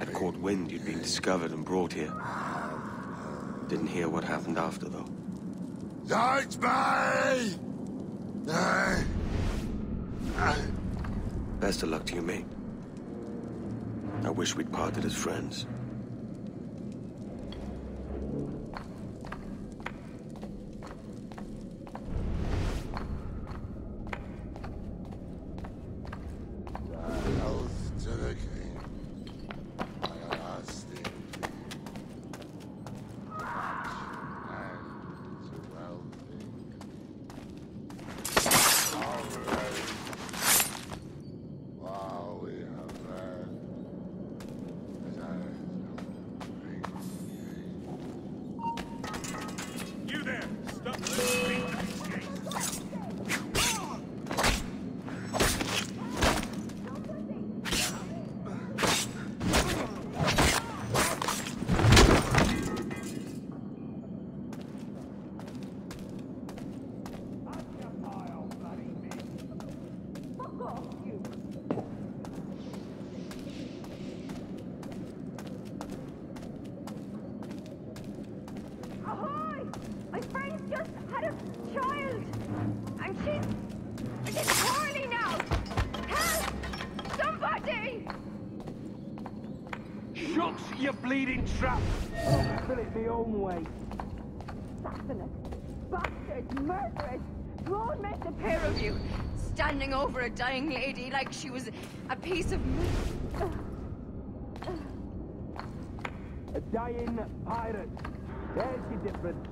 I'd caught wind you'd been discovered and brought here. Didn't hear what happened after, though. Don't me! Best of luck to you, mate. I wish we'd parted as friends. Trap. I'll fill it my own way. Assassinate! Bastards! Murderers! Won't miss a pair of you! Standing over a dying lady like she was a piece of meat. A dying pirate. There's the difference.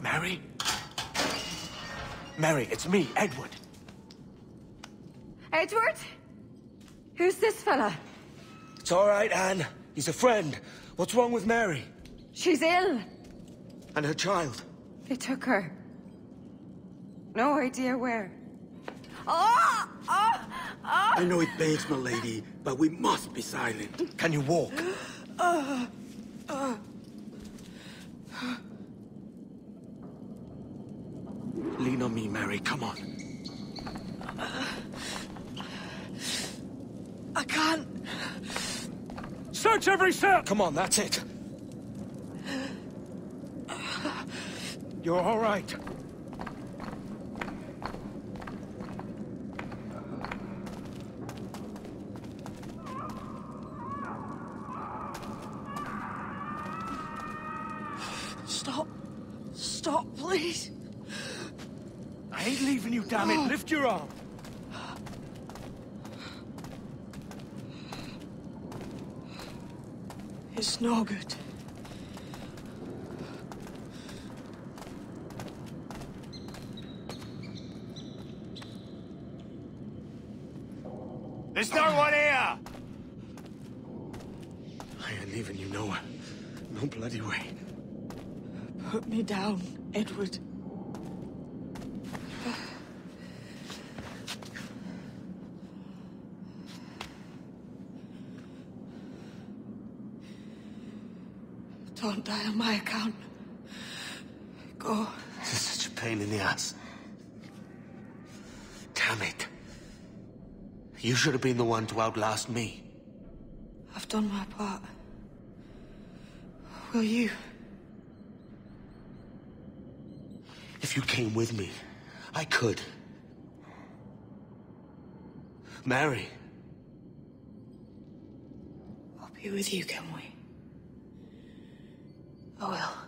Mary? Mary, it's me, Edward. Edward? Who's this fella? It's all right, Anne. He's a friend. What's wrong with Mary? She's ill. And her child? They took her. No idea where. Oh! Oh! Oh! I know it pains, my lady, but we must be silent. Can you walk? Lean on me, Mary. Come on. I can't. Search every cell. Come on, that's it. You're all right. Stop. Stop, please. Ain't leaving you, damn it! Lift your arm! It's no good. There's no one here! I ain't leaving you nowhere. No bloody way. Put me down, Edward. Don't die on my account. Go. This is such a pain in the ass. Damn it. You should have been the one to outlast me. I've done my part. Will you? If you came with me, I could. Mary, I'll be with you, can we? Oh, I will.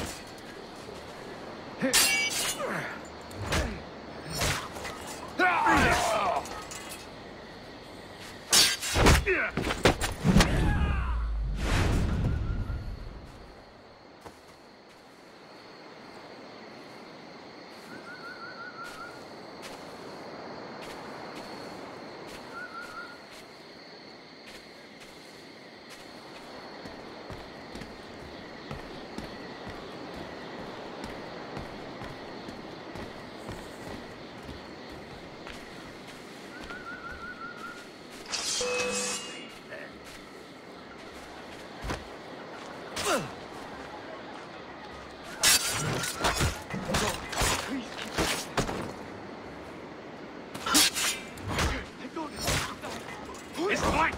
flank!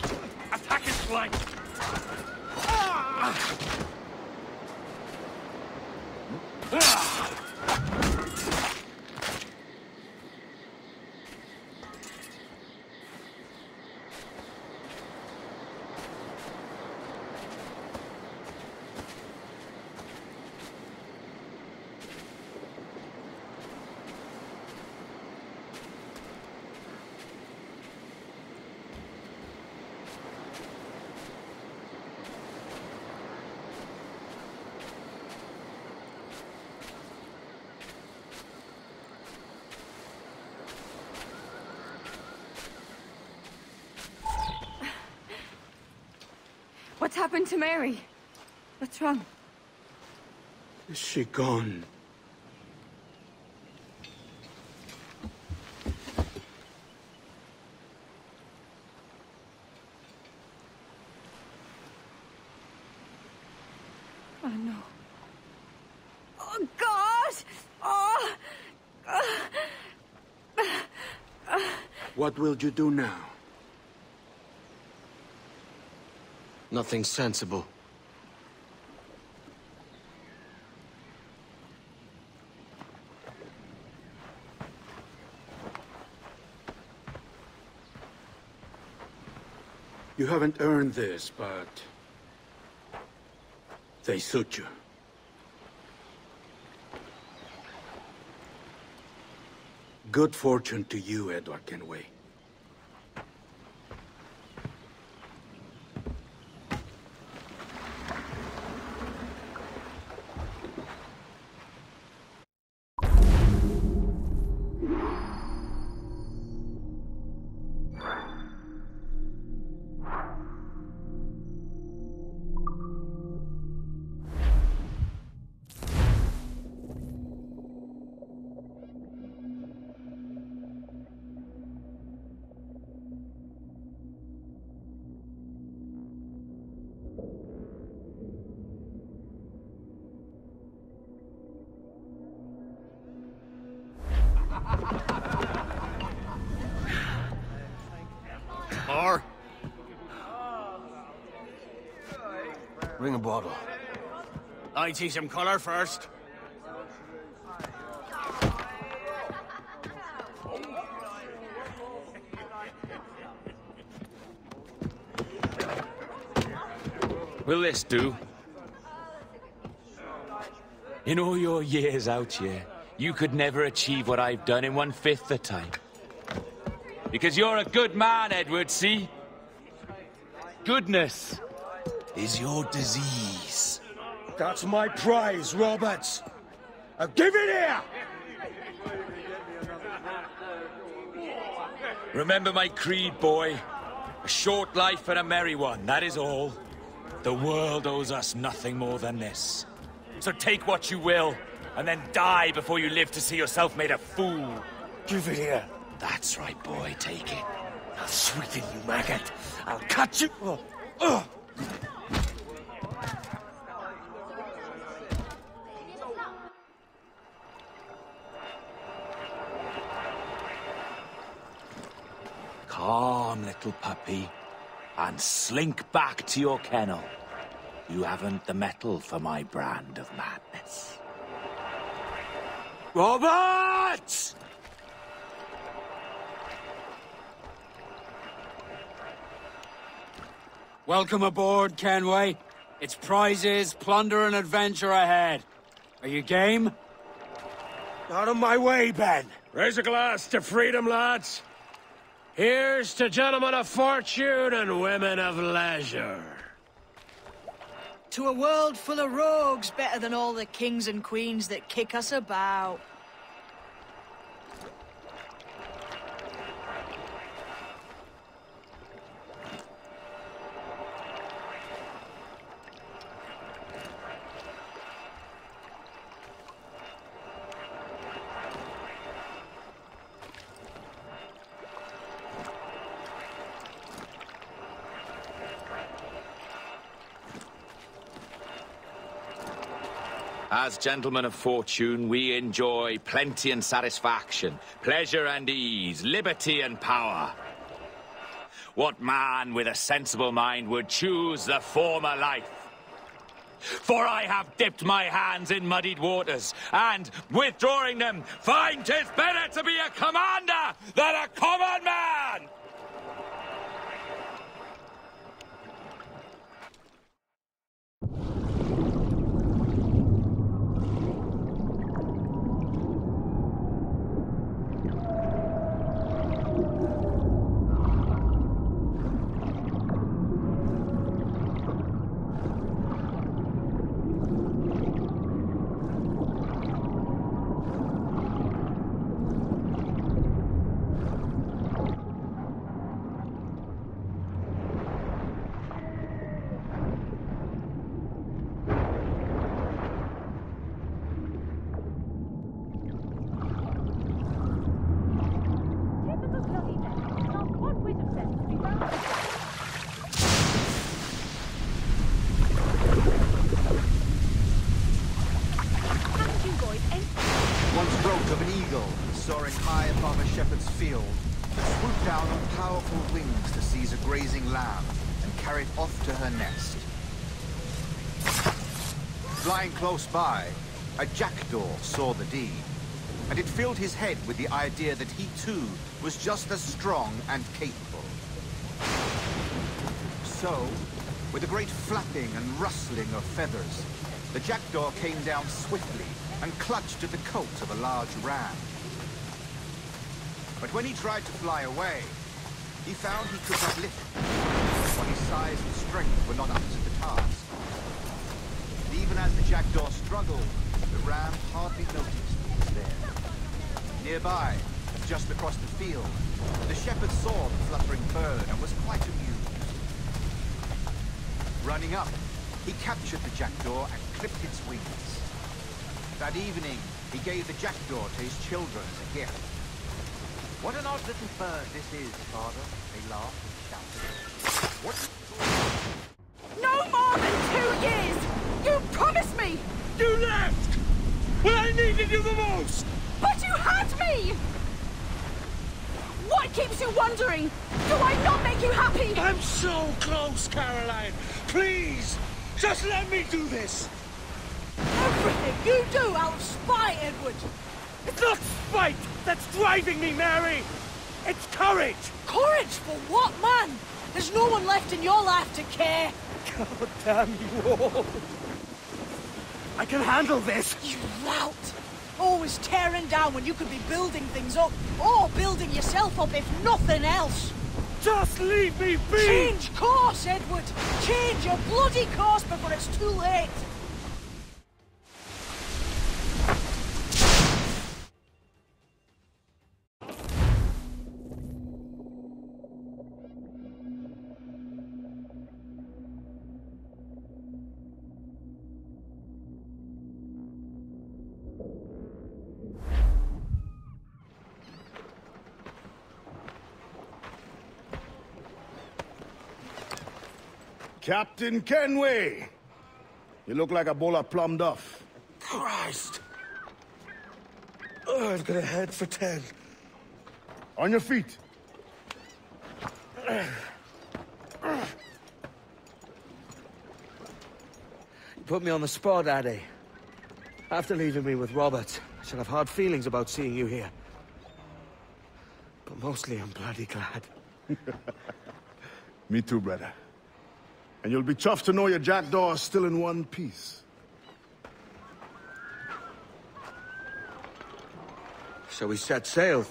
Attack is flank! Ah! What's happened to Mary? What's wrong? Is she gone? Oh no. Oh God! Oh! What will you do now? Nothing sensible. You haven't earned this, but... They suit you. Good fortune to you, Edward Kenway. Bottle. I see some color first. Will this do? In all your years out here, you could never achieve what I've done in one-fifth the time. Because you're a good man, Edward, see? Goodness is your disease. That's my prize, Roberts. Now give it here! Remember my creed, boy. A short life and a merry one, that is all. The world owes us nothing more than this. So take what you will, and then die before you live to see yourself made a fool. Give it here. That's right, boy, take it. I'll sweeten you, maggot. I'll cut you. Oh, oh. Calm, little puppy, and slink back to your kennel. You haven't the mettle for my brand of madness. Robert! Welcome aboard, Kenway. It's prizes, plunder, and adventure ahead. Are you game? Out of my way, Ben. Raise a glass to freedom, lads. Here's to gentlemen of fortune and women of leisure. To a world full of rogues better than all the kings and queens that kick us about. As gentlemen of fortune, we enjoy plenty and satisfaction, pleasure and ease, liberty and power. What man with a sensible mind would choose the former life? For I have dipped my hands in muddied waters, and, withdrawing them, find 'tis better to be a commander than a common man! Typical bloody then. Not one whit of sense to be found. Haven't you boys any... Once wrote of an eagle soaring high above a shepherd's field, swooped down on powerful wings to seize a grazing lamb and carry it off to her nest. Flying close by, a jackdaw saw the deed, and it filled his head with the idea that he too was just as strong and capable. So, with a great flapping and rustling of feathers, the jackdaw came down swiftly and clutched at the coat of a large ram. But when he tried to fly away, he found he could not lift it, while his size and strength were not up to the task. And even as the jackdaw struggled, the ram hardly noticed he was there. Nearby, just across the field, the shepherd saw the fluttering bird and was quite amused. Running up, he captured the jackdaw and clipped its wings. That evening, he gave the jackdaw to his children as a gift. What an odd little bird this is, father, they laughed and shouted. What? No more than two years! You promised me! You left! When I needed you the most! But you had me! What keeps you wondering? Do I not make you happy? I'm so close, Caroline! Please! Just let me do this! Everything you do out of spite, Edward! It's not spite that's driving me, Mary! It's courage! Courage for what, man? There's no one left in your life to care. God damn you all! I can handle this! You lout! Always tearing down when you could be building things up, or building yourself up if nothing else. Just leave me be! Change course, Edward! Change your bloody course before it's too late! Captain Kenway! You look like a bowl of plum duff. Christ! Oh, I've got a head for ten. On your feet. You put me on the spot, Ade. After leaving me with Robert, I shall have hard feelings about seeing you here. But mostly I'm bloody glad. Me too, brother. And you'll be tough to know your jackdaw is still in one piece. Shall we set sail?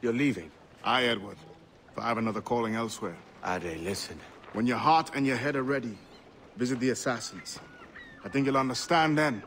You're leaving. Aye, Edward. If I have another calling elsewhere. Ah, Ade, listen. When your heart and your head are ready, visit the assassins. I think you'll understand then.